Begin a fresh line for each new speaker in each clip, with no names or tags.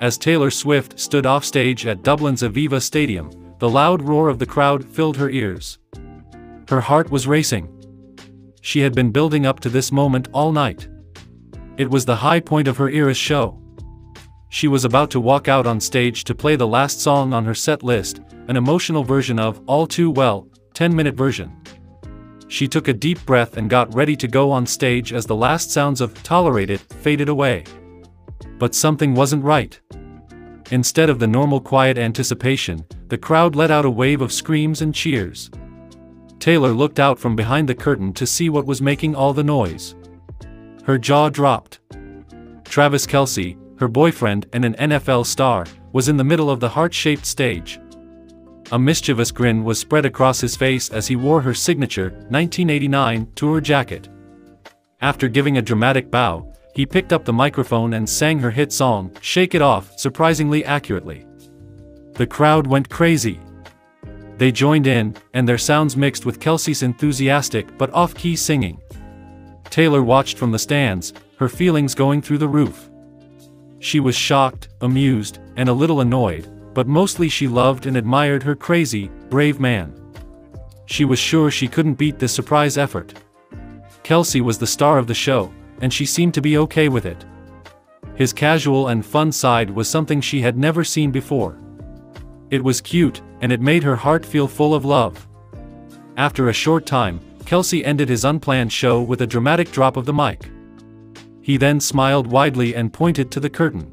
As Taylor Swift stood offstage at Dublin's Aviva Stadium, the loud roar of the crowd filled her ears. Her heart was racing. She had been building up to this moment all night. It was the high point of her Eras show. She was about to walk out on stage to play the last song on her set list, an emotional version of All Too Well, 10 minute version. She took a deep breath and got ready to go on stage as the last sounds of Tolerate It faded away. But something wasn't right. Instead of the normal quiet anticipation, the crowd let out a wave of screams and cheers. Taylor looked out from behind the curtain to see what was making all the noise. Her jaw dropped. Travis Kelce, her boyfriend and an NFL star, was in the middle of the heart-shaped stage. A mischievous grin was spread across his face as he wore her signature 1989 tour jacket. After giving a dramatic bow, he picked up the microphone and sang her hit song, Shake It Off, surprisingly accurately. The crowd went crazy. They joined in, and their sounds mixed with Kelce's enthusiastic but off-key singing. Taylor watched from the stands, her feelings going through the roof. She was shocked, amused, and a little annoyed, but mostly she loved and admired her crazy, brave man. She was sure she couldn't beat this surprise effort. Kelce was the star of the show, and she seemed to be okay with it. His casual and fun side was something she had never seen before. It was cute, and it made her heart feel full of love. After a short time, Kelce ended his unplanned show with a dramatic drop of the mic. He then smiled widely and pointed to the curtain.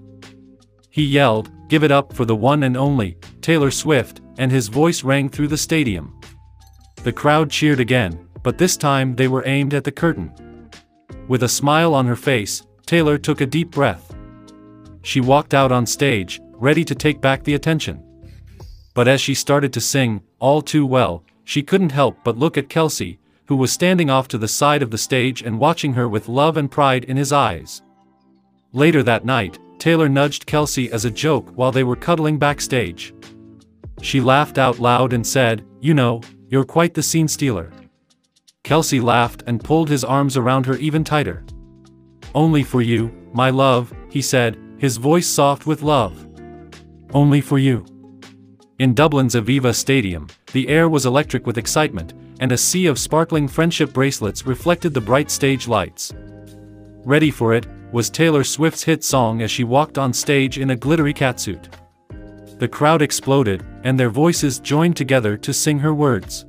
He yelled, Give it up for the one and only, Taylor Swift, and his voice rang through the stadium. The crowd cheered again, but this time they were aimed at the curtain. With a smile on her face, Taylor took a deep breath. She walked out on stage, ready to take back the attention. But as she started to sing, all too well, she couldn't help but look at Kelce, who was standing off to the side of the stage and watching her with love and pride in his eyes. Later that night, Taylor nudged Kelce as a joke while they were cuddling backstage. She laughed out loud and said, You know, you're quite the scene stealer. Kelce laughed and pulled his arms around her even tighter. Only for you, my love, he said, his voice soft with love. Only for you. In Dublin's Aviva Stadium, the air was electric with excitement, and a sea of sparkling friendship bracelets reflected the bright stage lights. Ready for it, was Taylor Swift's hit song as she walked on stage in a glittery catsuit. The crowd exploded, and their voices joined together to sing her words.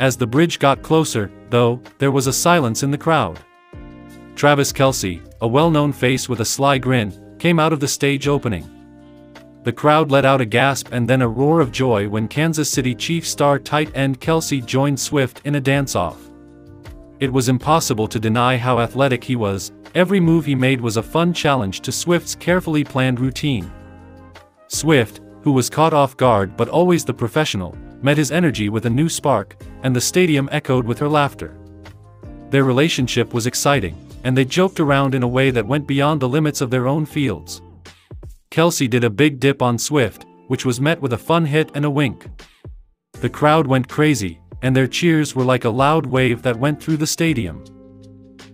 As the bridge got closer, though, there was a silence in the crowd. Travis Kelce, a well-known face with a sly grin, came out of the stage opening. The crowd let out a gasp and then a roar of joy when Kansas City Chiefs star tight end Kelce joined Swift in a dance-off. It was impossible to deny how athletic he was, every move he made was a fun challenge to Swift's carefully planned routine. Swift, who was caught off guard but always the professional, met his energy with a new spark, and the stadium echoed with her laughter. Their relationship was exciting, and they joked around in a way that went beyond the limits of their own fields. Kelce did a big dip on Swift, which was met with a fun hit and a wink. The crowd went crazy, and their cheers were like a loud wave that went through the stadium.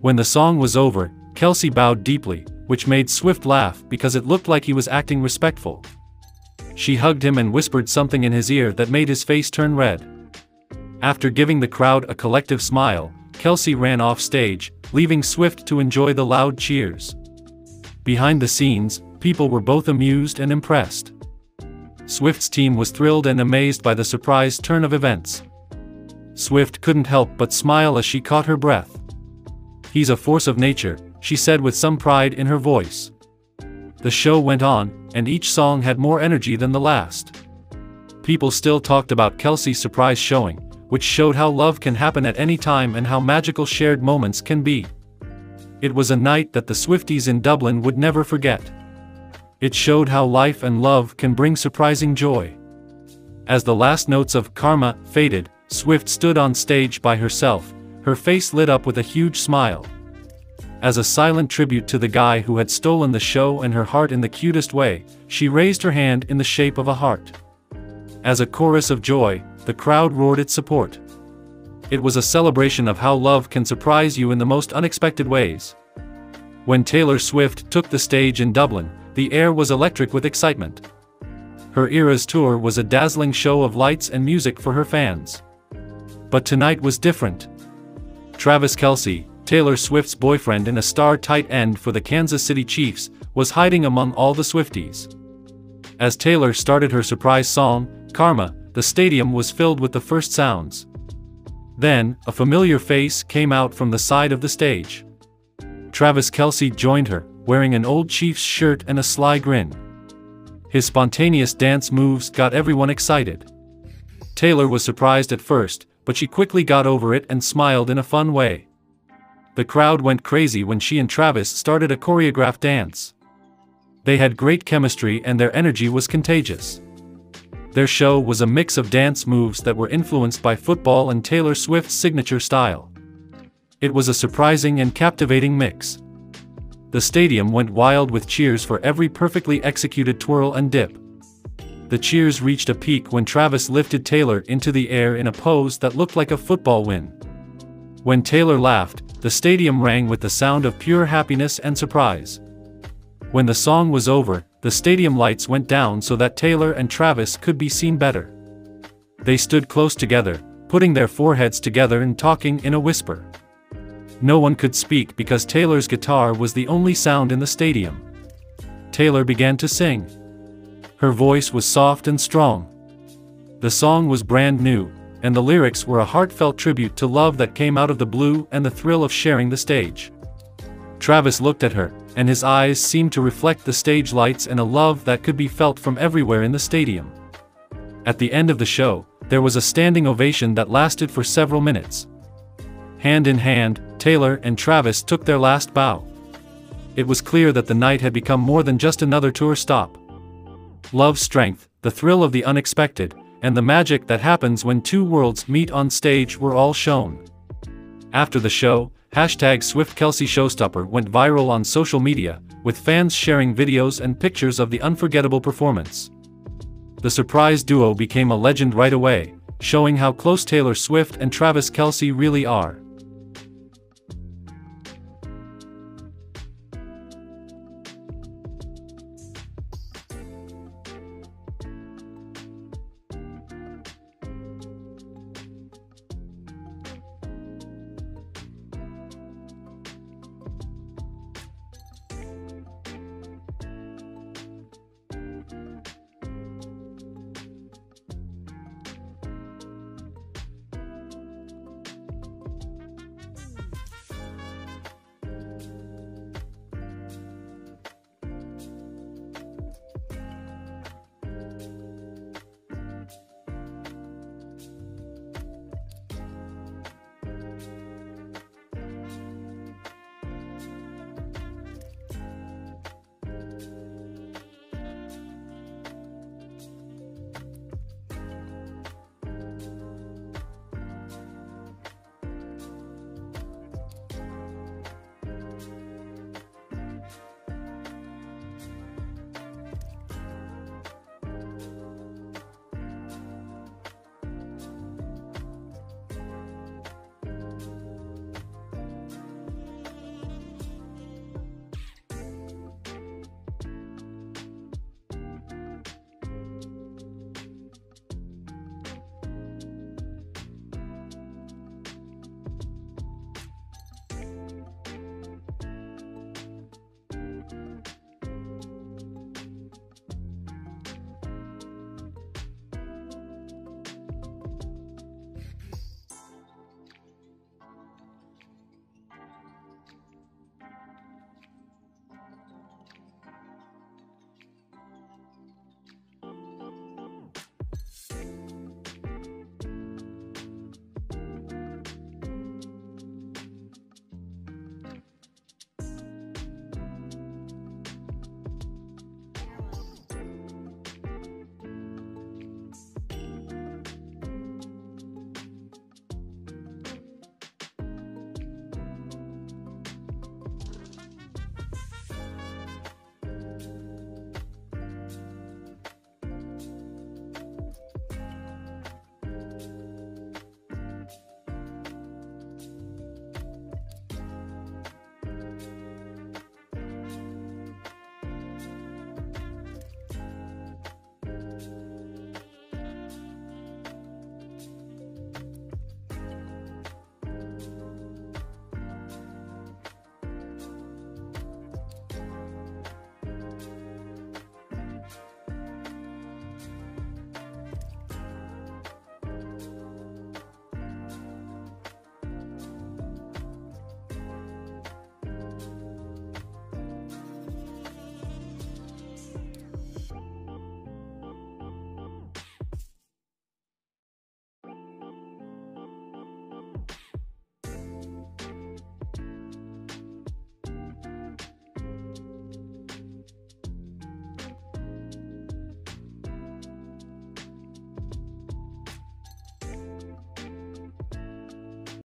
When the song was over, Kelce bowed deeply, which made Swift laugh because it looked like he was acting respectful. She hugged him and whispered something in his ear that made his face turn red. After giving the crowd a collective smile, Kelce ran off stage, leaving Swift to enjoy the loud cheers. Behind the scenes, people were both amused and impressed. Swift's team was thrilled and amazed by the surprise turn of events. Swift couldn't help but smile as she caught her breath. He's a force of nature, she said with some pride in her voice. The show went on, and each song had more energy than the last. People still talked about Kelce's surprise showing, which showed how love can happen at any time and how magical shared moments can be. It was a night that the Swifties in Dublin would never forget. It showed how life and love can bring surprising joy. As the last notes of Karma faded, Swift stood on stage by herself, her face lit up with a huge smile as a silent tribute to the guy who had stolen the show and her heart in the cutest way, she raised her hand in the shape of a heart. As a chorus of joy, the crowd roared its support. It was a celebration of how love can surprise you in the most unexpected ways. When Taylor Swift took the stage in Dublin, the air was electric with excitement. Her Eras tour was a dazzling show of lights and music for her fans. But tonight was different. Travis Kelce, Taylor Swift's boyfriend and a star tight end for the Kansas City Chiefs, was hiding among all the Swifties. As Taylor started her surprise song, Karma, the stadium was filled with the first sounds. Then, a familiar face came out from the side of the stage. Travis Kelce joined her, wearing an old Chiefs shirt and a sly grin. His spontaneous dance moves got everyone excited. Taylor was surprised at first, but she quickly got over it and smiled in a fun way. The crowd went crazy when she and Travis started a choreographed dance. They had great chemistry and their energy was contagious. Their show was a mix of dance moves that were influenced by football and Taylor Swift's signature style. It was a surprising and captivating mix. The stadium went wild with cheers for every perfectly executed twirl and dip. The cheers reached a peak when Travis lifted Taylor into the air in a pose that looked like a football win. When Taylor laughed, the stadium rang with the sound of pure happiness and surprise. When the song was over, the stadium lights went down so that Taylor and Travis could be seen better. They stood close together, putting their foreheads together and talking in a whisper. No one could speak because Taylor's guitar was the only sound in the stadium. Taylor began to sing. Her voice was soft and strong. The song was brand new, and the lyrics were a heartfelt tribute to love that came out of the blue and the thrill of sharing the stage. Travis looked at her, and his eyes seemed to reflect the stage lights and a love that could be felt from everywhere in the stadium. At the end of the show, there was a standing ovation that lasted for several minutes. Hand in hand, Taylor and Travis took their last bow. It was clear that the night had become more than just another tour stop. Love strength, the thrill of the unexpected, and the magic that happens when two worlds meet on stage were all shown. After the show, hashtag SwiftKelce Showstopper went viral on social media, with fans sharing videos and pictures of the unforgettable performance. The surprise duo became a legend right away, showing how close Taylor Swift and Travis Kelce really are.